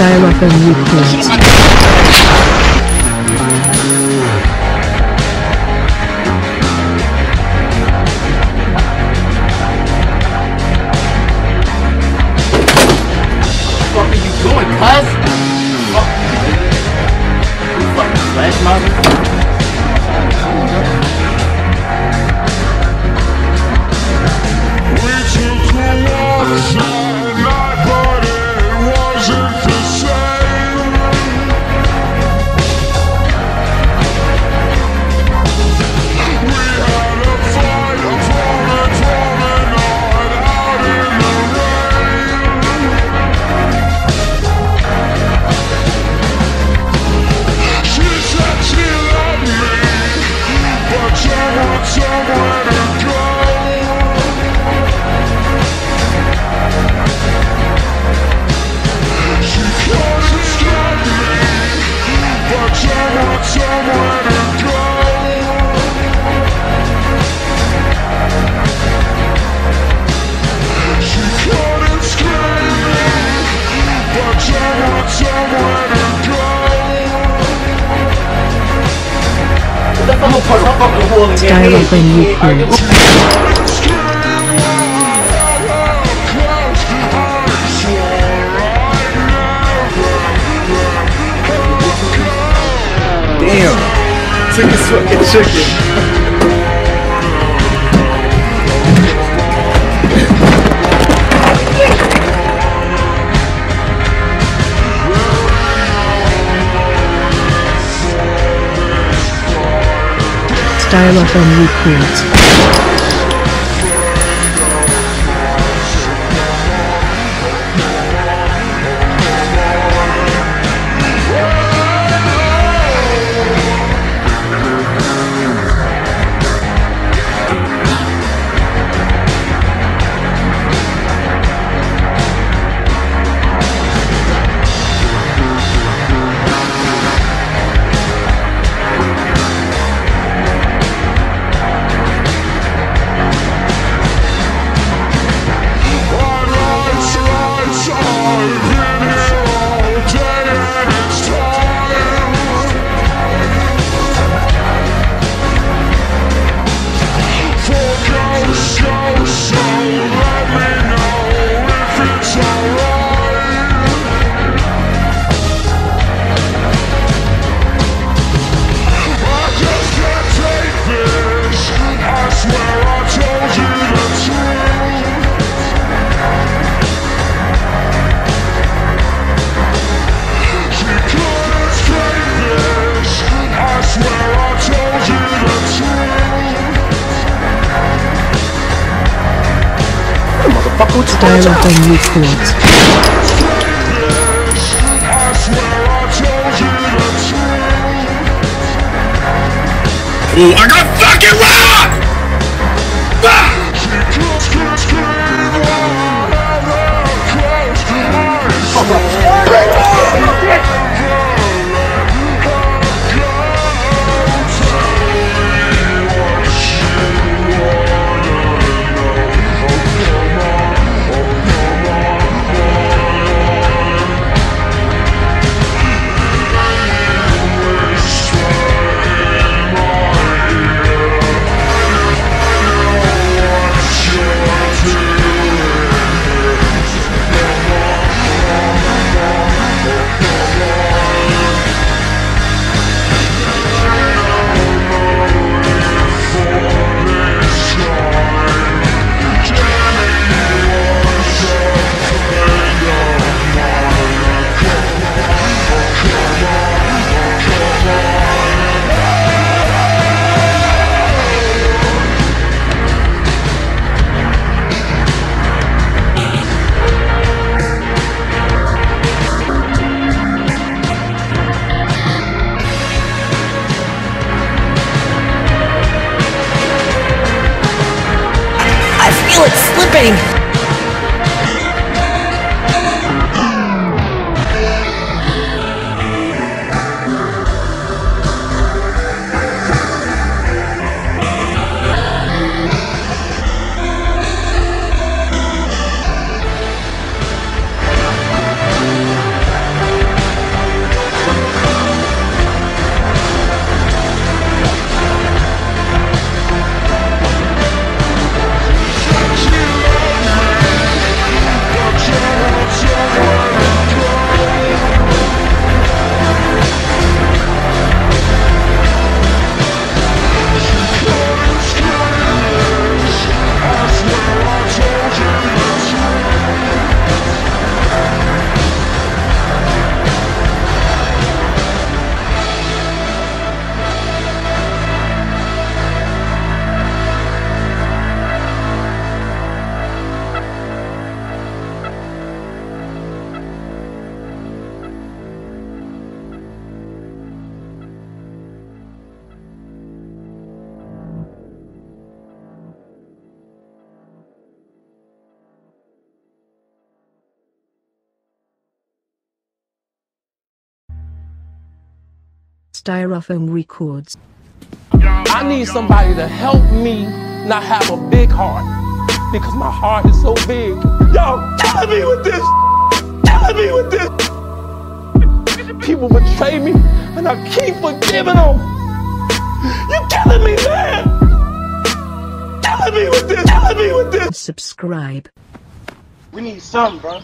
styrofoam you please. I'm gonna put a fucking hole in your head. You. Damn. It's a fucking chicken. from Recruit. style of the new clothes. Ooh, I got fucking robbed! doing? Stirofome Recordz. I need somebody to help me not have a big heart because my heart is so big. Yo, killing me with this. Killing me with this. People betray me and I keep forgiving them. You're killing me, man. Killing me with this. Killing me with this. Subscribe. We need something, bro.